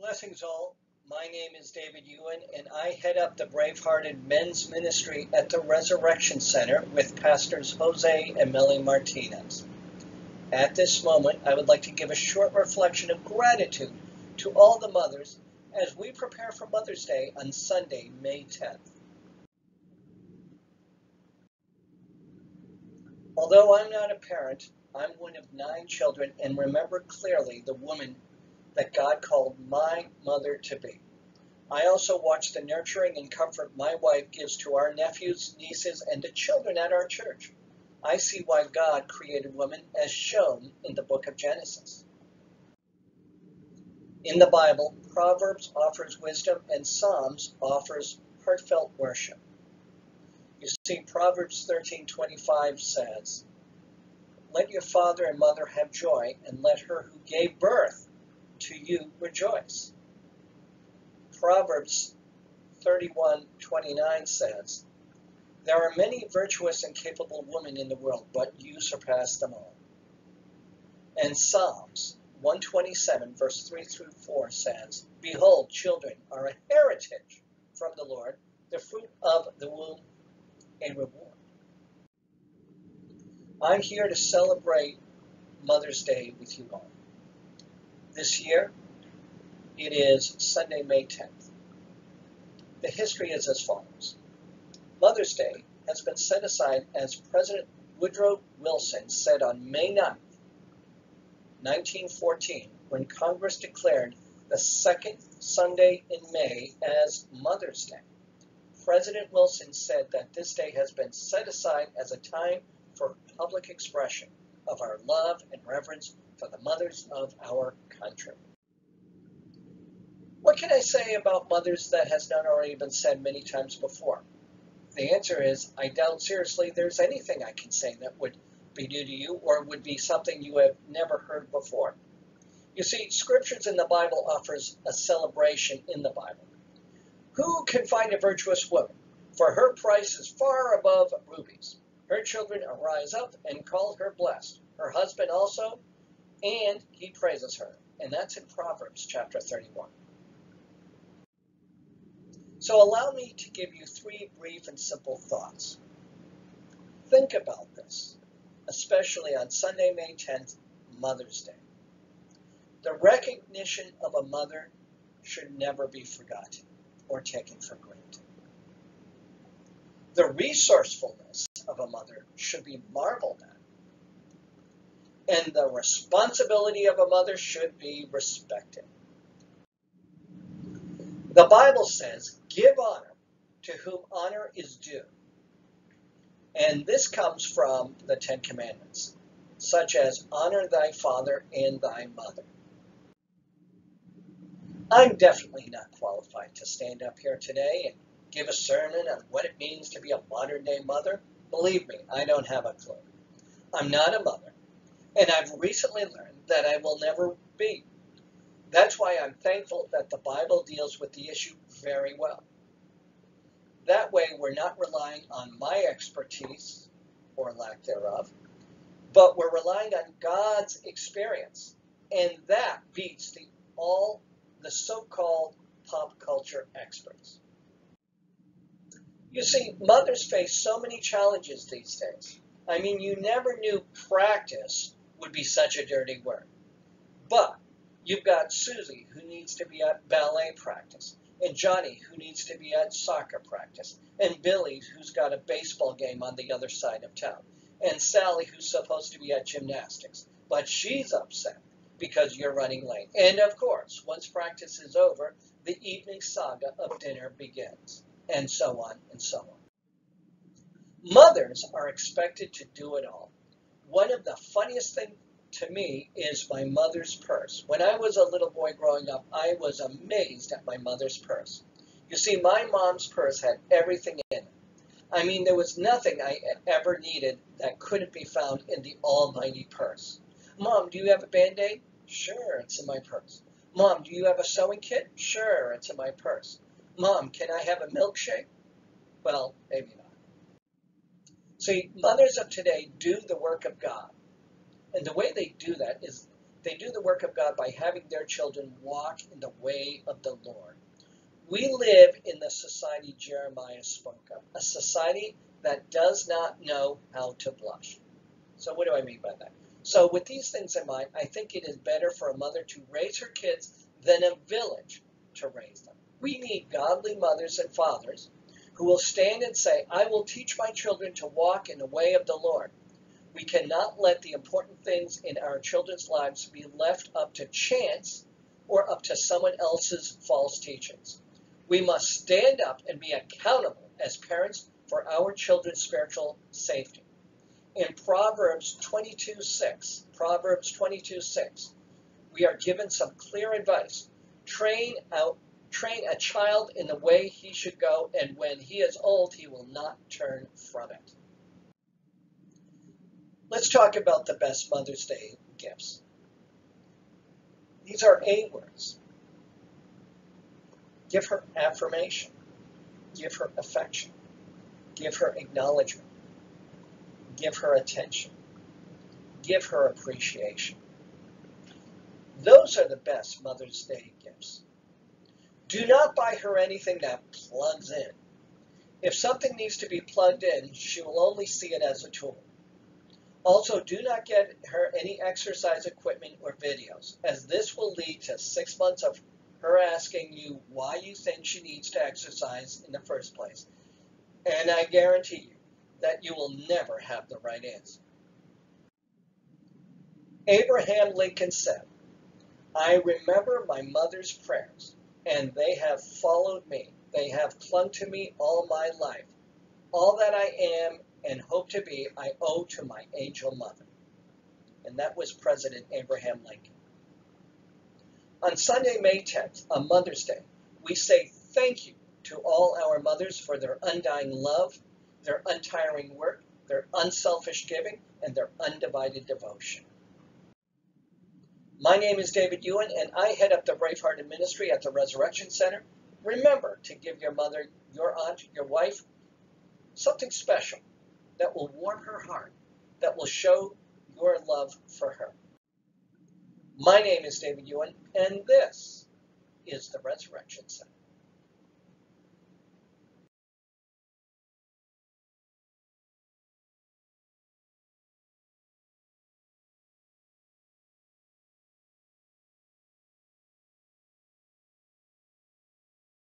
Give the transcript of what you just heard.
Blessings all. My name is David Ewen, and I head up the Bravehearted Men's Ministry at the Resurrection Center with Pastors Jose and Melly Martinez. At this moment, I would like to give a short reflection of gratitude to all the mothers as we prepare for Mother's Day on Sunday, May 10th. Although I'm not a parent, I'm one of nine children and remember clearly the woman that God called my mother to be. I also watch the nurturing and comfort my wife gives to our nephews, nieces, and the children at our church. I see why God created women as shown in the book of Genesis. In the Bible, Proverbs offers wisdom and Psalms offers heartfelt worship. You see, Proverbs 13:25 says, "Let your father and mother have joy, and let her who gave birth to you rejoice." Proverbs 31:29 says, "There are many virtuous and capable women in the world, but you surpass them all." And Psalms 127 verse 3 through 4 says, "Behold, children are a heritage from the Lord, the fruit of the womb a reward. I'm here to celebrate Mother's Day with you all. This year, it is Sunday, May 10th. The history is as follows. Mother's Day has been set aside as President Woodrow Wilson said on May 9th, 1914, when Congress declared the second Sunday in May as Mother's Day. President Wilson said that this day has been set aside as a time for public expression of our love and reverence for the mothers of our country. What can I say about mothers that has not already been said many times before? The answer is I doubt seriously there's anything I can say that would be new to you or would be something you have never heard before. You see, scriptures in the Bible offers a celebration in the Bible. Who can find a virtuous woman? For her price is far above rubies. Her children arise up and call her blessed. Her husband also, and he praises her. And that's in Proverbs chapter 31. So allow me to give you three brief and simple thoughts. Think about this, especially on Sunday, May 10th, Mother's Day. The recognition of a mother should never be forgotten or taken for granted. The resourcefulness of a mother should be marveled at, and the responsibility of a mother should be respected. The Bible says, Give honor to whom honor is due. And this comes from the Ten Commandments, such as honor thy father and thy mother. I'm definitely not qualified to stand up here today and give a sermon on what it means to be a modern day mother. Believe me, I don't have a clue. I'm not a mother, and I've recently learned that I will never be. That's why I'm thankful that the Bible deals with the issue very well. That way, we're not relying on my expertise or lack thereof, but we're relying on God's experience, and that beats the all the so-called pop culture experts. You see, mothers face so many challenges these days. I mean, you never knew practice would be such a dirty word. But you've got Susie, who needs to be at ballet practice, and Johnny, who needs to be at soccer practice, and Billy, who's got a baseball game on the other side of town, and Sally, who's supposed to be at gymnastics. But she's upset because you're running late. And of course, once practice is over, the evening saga of dinner begins, and so on and so on. Mothers are expected to do it all. One of the funniest things to me is my mother's purse. When I was a little boy growing up, I was amazed at my mother's purse. You see, my mom's purse had everything in it. I mean, there was nothing I ever needed that couldn't be found in the almighty purse. Mom, do you have a band-aid? Sure, it's in my purse. Mom, do you have a sewing kit? Sure, it's in my purse. Mom, can I have a milkshake? Well, maybe not. See, mothers of today do the work of God. And the way they do that is They do the work of God by having their children walk in the way of the Lord. We live in the society Jeremiah spoke of, a society that does not know how to blush. So, what do I mean by that? So, with these things in mind, I think it is better for a mother to raise her kids than a village to raise them. We need godly mothers and fathers who will stand and say, I will teach my children to walk in the way of the Lord. We cannot let the important things in our children's lives be left up to chance or up to someone else's false teachings. We must stand up and be accountable as parents for our children's spiritual safety. In Proverbs 22:6, Proverbs 22:6, we are given some clear advice. Train out train a child in the way he should go, and when he is old, he will not turn from it. Let's talk about the best Mother's Day gifts. These are A words. Give her affirmation. Give her affection. Give her acknowledgement. Give her attention. Give her appreciation. Those are the best Mother's Day gifts. Do not buy her anything that plugs in. If something needs to be plugged in, she will only see it as a tool. Also, do not get her any exercise equipment or videos, as this will lead to six months of her asking you why you think she needs to exercise in the first place. And I guarantee you that you will never have the right answer. Abraham Lincoln said, I remember my mother's prayers, and they have followed me. They have clung to me all my life. All that I am and hope to be, I owe to my angel mother. And that was President Abraham Lincoln. On Sunday, May 10th, on Mother's Day, we say thank you to all our mothers for their undying love, their untiring work, their unselfish giving, and their undivided devotion. My name is David Ewen, and I head up the Bravehearted Ministry at the Resurrection Center. Remember to give your mother, your aunt, your wife something special that will warm her heart, that will show your love for her. My name is David Ewen, and this is the Resurrection Center.